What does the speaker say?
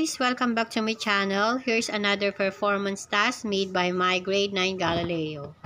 guys! Welcome back to my channel. Here's another performance task made by my grade 9 Galileo.